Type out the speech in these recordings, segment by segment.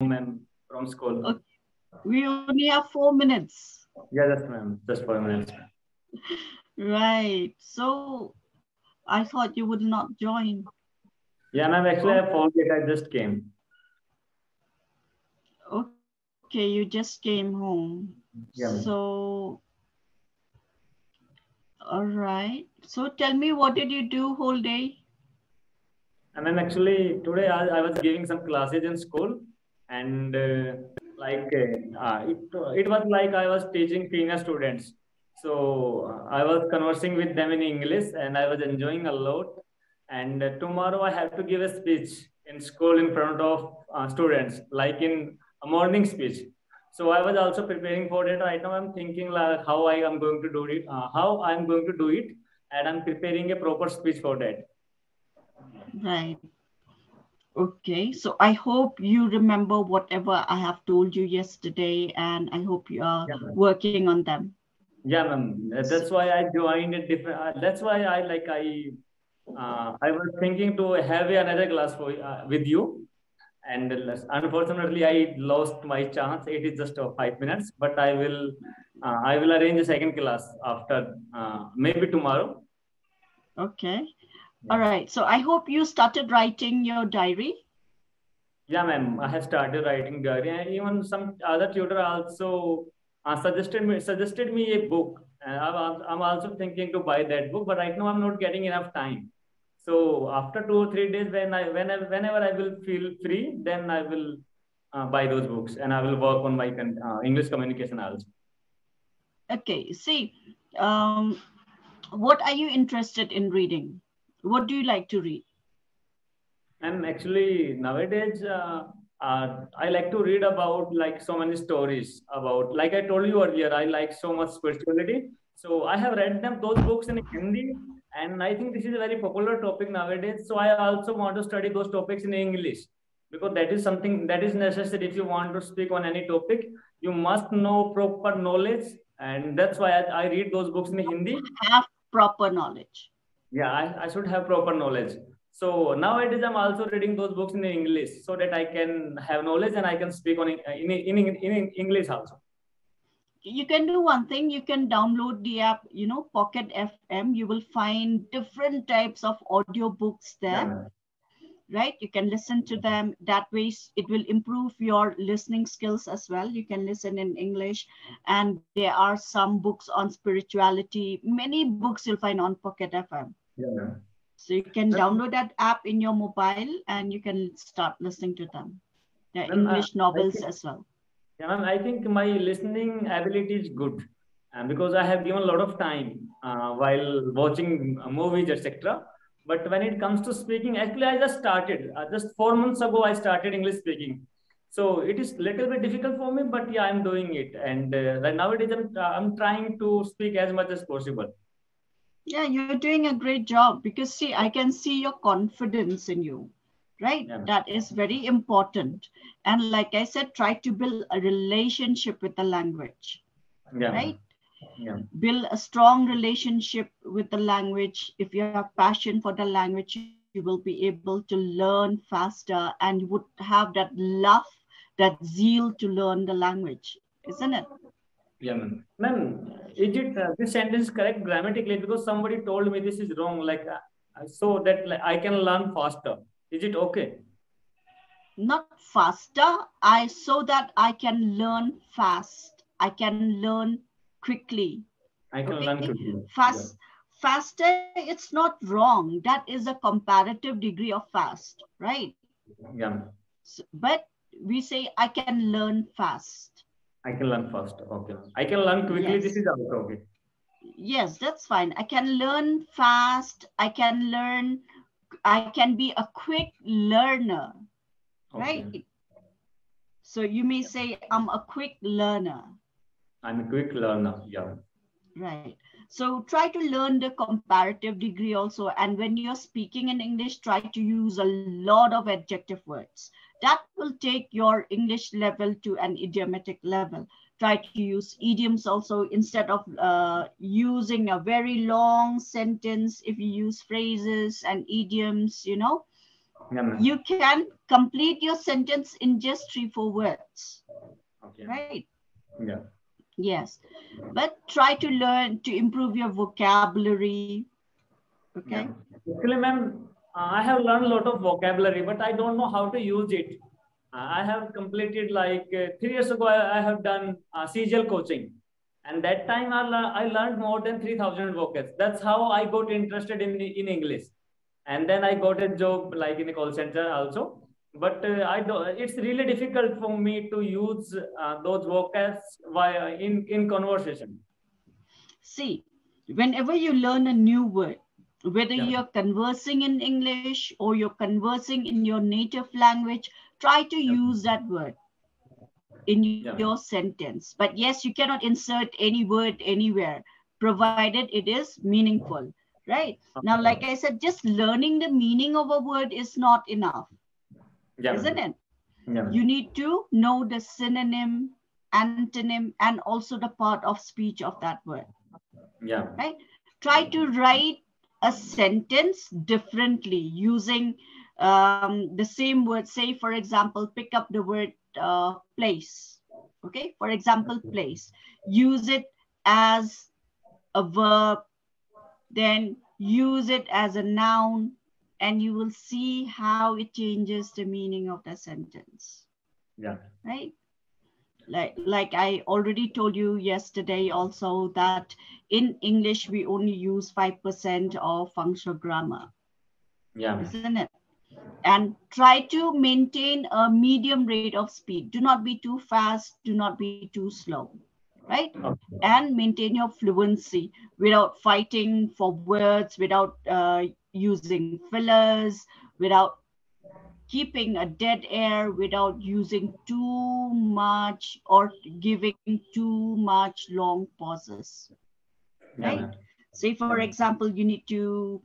ma'am, from school. Okay. We only have four minutes. Yeah, just ma'am, just four minutes. Right. So I thought you would not join. Yeah, ma'am, actually I forget, I just came. Okay, you just came home. Yeah. So, all right. So tell me, what did you do whole day? And then actually today I, I was giving some classes in school and uh, like uh, uh, it, it was like I was teaching senior students. So uh, I was conversing with them in English and I was enjoying a lot. And uh, tomorrow I have to give a speech in school in front of uh, students, like in a morning speech. So I was also preparing for it. Right now I'm thinking like how I am going to do it, how I'm going to do it, and I'm preparing a proper speech for that. Right. Okay, so I hope you remember whatever I have told you yesterday, and I hope you are Yeah. working on them. Yeah, ma'am. That's why I joined a different. Uh, that's why I like I. Uh, I was thinking to have another class for uh, with you, and unfortunately I lost my chance. It is just uh, five minutes, but I will. Uh, I will arrange a second class after uh, maybe tomorrow. Okay. All right. So I hope you started writing your diary. Yeah, ma'am. I have started writing diary, and even some other tutor also uh, suggested me suggested me a book. And I'm, I'm also thinking to buy that book, but right now I'm not getting enough time. So after two or three days, when I whenever whenever I will feel free, then I will uh, buy those books and I will work on my uh, English communication also. Okay. See, um, what are you interested in reading? What do you like to read? And actually nowadays, uh, uh, I like to read about like so many stories about, like I told you earlier, I like so much spirituality. So I have read them those books in Hindi, and I think this is a very popular topic nowadays. So I also want to study those topics in English because that is something that is necessary if you want to speak on any topic. You must know proper knowledge, and that's why I, I read those books in Hindi. Have proper knowledge. Yeah, I, I should have proper knowledge. So nowadays I'm also reading those books in English so that I can have knowledge and I can speak on in, in, in, in English also. You can do one thing. You can download the app, you know, Pocket FM. You will find different types of audio books there. Right? You can listen to them. That way, it will improve your listening skills as well. You can listen in English, and there are some books on spirituality. Many books you'll find on Pocket FM. Yeah. So you can download that app in your mobile, and you can start listening to them. Uh, English novels think- as well. Yeah, ma'am, I think my listening ability is good because I have given a lot of time uh, while watching uh, movies, etc. But when it comes to speaking, actually, I just started. Uh, just four months ago, I started English speaking. So it is a little bit difficult for me, but yeah, I'm doing it. And uh, right nowadays, I'm, I'm trying to speak as much as possible. Yeah, you're doing a great job because see, I can see your confidence in you, right? Yeah. That is very important. And like I said, try to build a relationship with the language, Yeah. right? Yeah. Build a strong relationship with the language. If you have passion for the language, you will be able to learn faster and you would have that love, that zeal to learn the language, isn't it? Yeah, ma'am. Ma'am, is it uh, this sentence correct grammatically? Because somebody told me this is wrong. Like uh, so that like, I can learn faster. Is it okay? not faster i so that i can learn fast i can learn quickly I can Okay. learn quickly. fast faster it's not wrong that is a comparative degree of fast right Yeah. yeah. S- but we say i can learn fast I can learn fast. Okay. I can learn quickly. Yes. This is also okay. yes that's fine i can learn fast i can learn i can be a quick learner Okay. right so you may say i'm a quick learner I'm a quick learner. Yeah. Right. So try to learn the comparative degree also. And when you're speaking in English, try to use a lot of adjective words. That will take your English level to an idiomatic level. Try to use idioms also instead of uh, using a very long sentence. If you use phrases and idioms, you know, Yeah, you can complete your sentence in just three, four words, Okay. right? Yeah. Yes, but try to learn to improve your vocabulary. Okay. Yeah. Actually, ma'am, I have learned a lot of vocabulary, but I don't know how to use it. I have completed like uh, three years ago. I, I have done uh, CGL coaching, and that time I, lear- I learned more than three thousand vocabs. That's how I got interested in in English, and then I got a job like in a call center also. But uh, I do, it's really difficult for me to use uh, those vocabs via in in conversation. See, whenever you learn a new word, whether Yeah. you're conversing in English or you're conversing in your native language, try to Yeah. use that word in Yeah. your sentence. But yes, you cannot insert any word anywhere, provided it is meaningful, right? Now, like I said, just learning the meaning of a word is not enough, Yeah. isn't it? Yeah. You need to know the synonym, antonym, and also the part of speech of that word. Yeah. Right? Try to write a sentence differently using um, the same word. Say, for example, pick up the word uh, place. Okay, for example, place. Use it as a verb, then use it as a noun, and you will see how it changes the meaning of the sentence. Yeah. right? Like like i already told you yesterday also that in english we only use 5% of functional grammar. Yeah. isn't it? And try to maintain a medium rate of speed. Do not be too fast. Do not be too slow. Right? Okay. and maintain your fluency without fighting for words without uh, using fillers without keeping a dead air without using too much or giving too much long pauses Right. ma'am. say for example you need to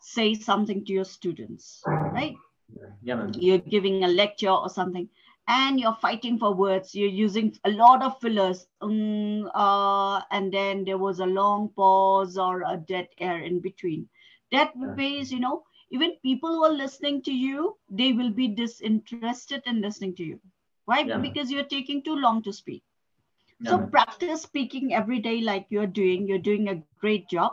say something to your students right Yeah. you're giving a lecture or something and you're fighting for words. You're using a lot of fillers. Um, uh, and then there was a long pause or a dead air in between. That ways you know even people who are listening to you they will be disinterested in listening to you. Why? Yeah. because you're taking too long to speak. Yeah. so practice speaking every day like you're doing. You're doing a great job